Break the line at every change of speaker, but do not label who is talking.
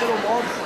tirou móvel.